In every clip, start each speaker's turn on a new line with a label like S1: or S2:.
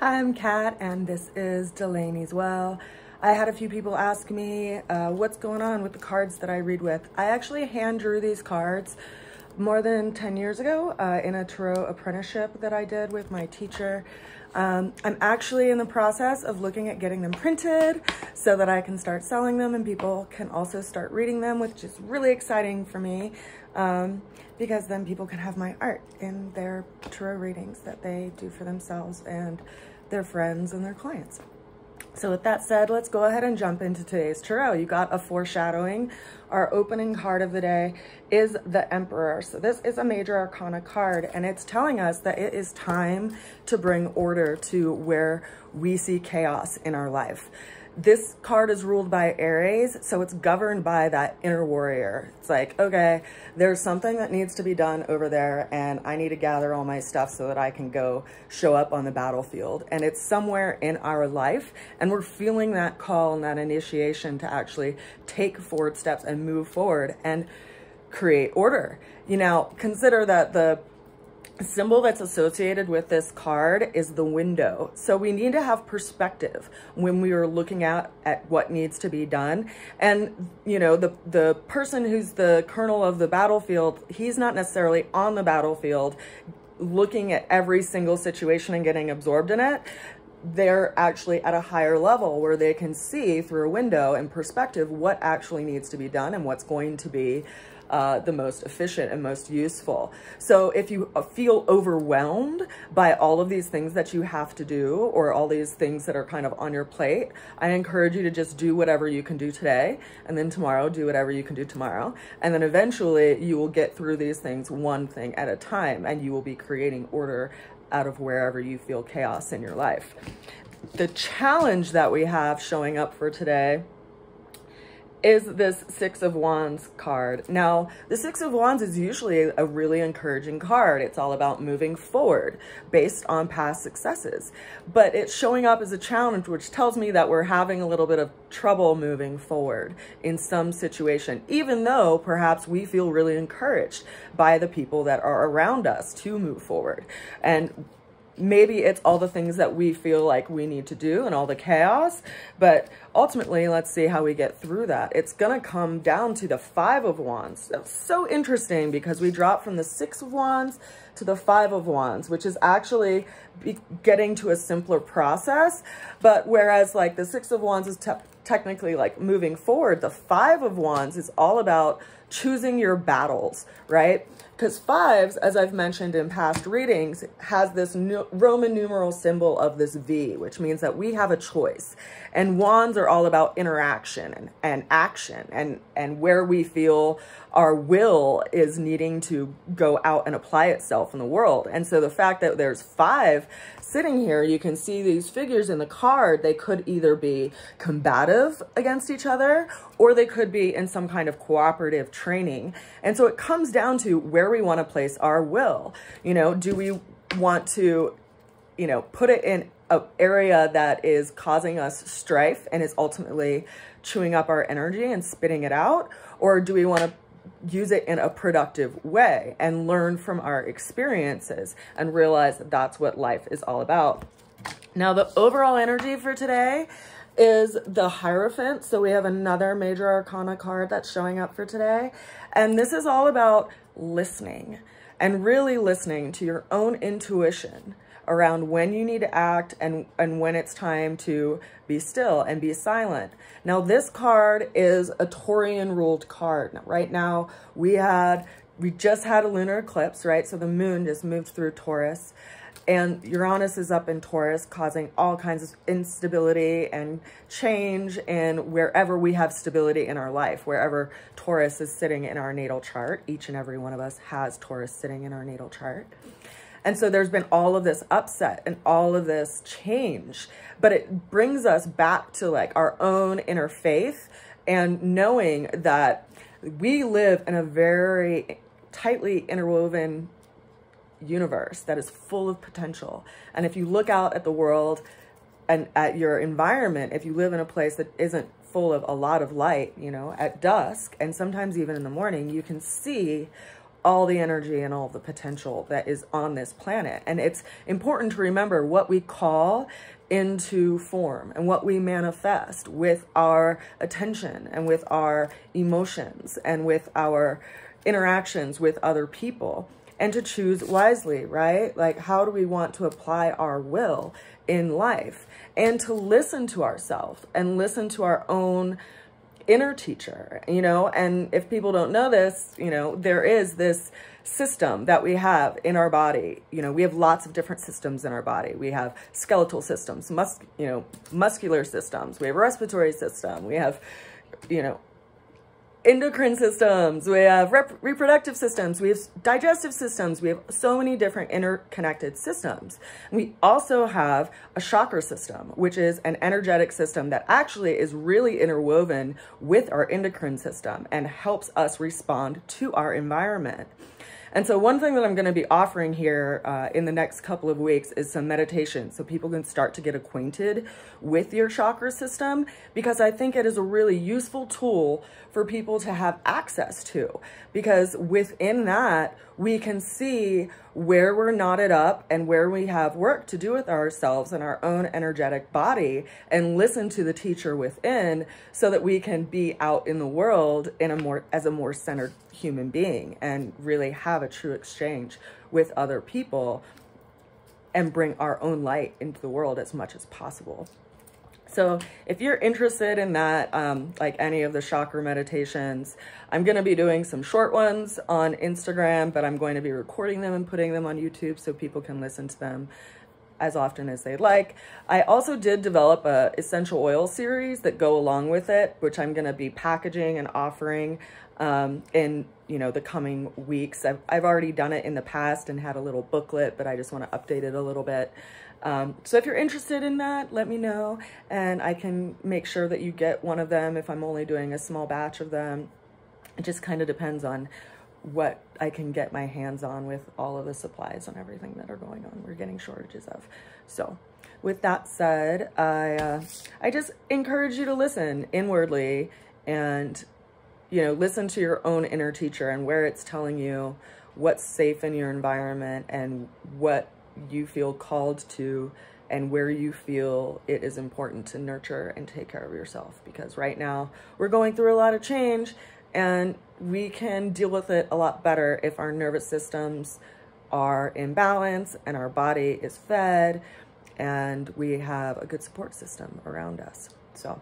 S1: Hi, I'm Kat, and this is Delaney's Well. I had a few people ask me uh, what's going on with the cards that I read with. I actually hand drew these cards more than 10 years ago uh, in a tarot apprenticeship that I did with my teacher. Um, I'm actually in the process of looking at getting them printed so that I can start selling them and people can also start reading them, which is really exciting for me um, because then people can have my art in their tarot readings that they do for themselves and their friends and their clients. So with that said, let's go ahead and jump into today's tarot. You got a foreshadowing. Our opening card of the day is the Emperor. So this is a major arcana card and it's telling us that it is time to bring order to where we see chaos in our life this card is ruled by Aries, so it's governed by that inner warrior. It's like, okay, there's something that needs to be done over there, and I need to gather all my stuff so that I can go show up on the battlefield. And it's somewhere in our life, and we're feeling that call and that initiation to actually take forward steps and move forward and create order. You know, consider that the symbol that's associated with this card is the window. So we need to have perspective when we are looking at, at what needs to be done. And, you know, the, the person who's the colonel of the battlefield, he's not necessarily on the battlefield looking at every single situation and getting absorbed in it they're actually at a higher level where they can see through a window and perspective what actually needs to be done and what's going to be uh, the most efficient and most useful. So if you feel overwhelmed by all of these things that you have to do or all these things that are kind of on your plate, I encourage you to just do whatever you can do today and then tomorrow do whatever you can do tomorrow. And then eventually you will get through these things one thing at a time and you will be creating order out of wherever you feel chaos in your life. The challenge that we have showing up for today is this Six of Wands card. Now, the Six of Wands is usually a really encouraging card. It's all about moving forward based on past successes. But it's showing up as a challenge, which tells me that we're having a little bit of trouble moving forward in some situation, even though perhaps we feel really encouraged by the people that are around us to move forward. And maybe it's all the things that we feel like we need to do and all the chaos, but ultimately, let's see how we get through that. It's going to come down to the five of wands. That's so interesting because we drop from the six of wands to the five of wands, which is actually getting to a simpler process. But whereas like the six of wands is te technically like moving forward, the five of wands is all about choosing your battles, right? Because fives, as I've mentioned in past readings, has this Roman numeral symbol of this V, which means that we have a choice. And wands are all about interaction and, and action and, and where we feel our will is needing to go out and apply itself in the world. And so the fact that there's five sitting here, you can see these figures in the card, they could either be combative against each other or they could be in some kind of cooperative training. And so it comes down to where we want to place our will. You know, do we want to, you know, put it in an area that is causing us strife and is ultimately chewing up our energy and spitting it out? Or do we want to use it in a productive way and learn from our experiences and realize that that's what life is all about? Now, the overall energy for today is the Hierophant. So we have another major arcana card that's showing up for today. And this is all about listening and really listening to your own intuition around when you need to act and, and when it's time to be still and be silent. Now, this card is a Taurian ruled card. Right now, we had, we just had a lunar eclipse, right? So the moon just moved through Taurus and Uranus is up in Taurus, causing all kinds of instability and change and wherever we have stability in our life, wherever Taurus is sitting in our natal chart. Each and every one of us has Taurus sitting in our natal chart. And so there's been all of this upset and all of this change, but it brings us back to like our own inner faith and knowing that we live in a very tightly interwoven universe that is full of potential. And if you look out at the world and at your environment, if you live in a place that isn't full of a lot of light, you know, at dusk and sometimes even in the morning, you can see all the energy and all the potential that is on this planet. And it's important to remember what we call into form and what we manifest with our attention and with our emotions and with our interactions with other people and to choose wisely, right? Like, how do we want to apply our will in life and to listen to ourselves and listen to our own inner teacher, you know? And if people don't know this, you know, there is this system that we have in our body. You know, we have lots of different systems in our body. We have skeletal systems, mus you know, muscular systems. We have respiratory system. We have, you know, endocrine systems, we have reproductive systems, we have digestive systems, we have so many different interconnected systems. We also have a chakra system, which is an energetic system that actually is really interwoven with our endocrine system and helps us respond to our environment. And so one thing that I'm going to be offering here uh, in the next couple of weeks is some meditation so people can start to get acquainted with your chakra system because I think it is a really useful tool for people to have access to because within that we can see where we're knotted up and where we have work to do with ourselves and our own energetic body and listen to the teacher within so that we can be out in the world in a more as a more centered human being and really have a true exchange with other people and bring our own light into the world as much as possible. So if you're interested in that, um, like any of the chakra meditations, I'm going to be doing some short ones on Instagram, but I'm going to be recording them and putting them on YouTube so people can listen to them as often as they'd like. I also did develop a essential oil series that go along with it, which I'm going to be packaging and offering um, in you know the coming weeks. I've, I've already done it in the past and had a little booklet, but I just want to update it a little bit. Um, so if you're interested in that, let me know and I can make sure that you get one of them if I'm only doing a small batch of them. It just kind of depends on what I can get my hands on with all of the supplies and everything that are going on. We're getting shortages of. So with that said, I, uh, I just encourage you to listen inwardly and you know, listen to your own inner teacher and where it's telling you what's safe in your environment and what you feel called to and where you feel it is important to nurture and take care of yourself. Because right now we're going through a lot of change and we can deal with it a lot better if our nervous systems are in balance and our body is fed and we have a good support system around us. So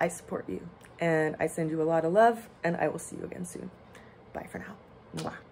S1: I support you and I send you a lot of love and I will see you again soon. Bye for now. Mwah.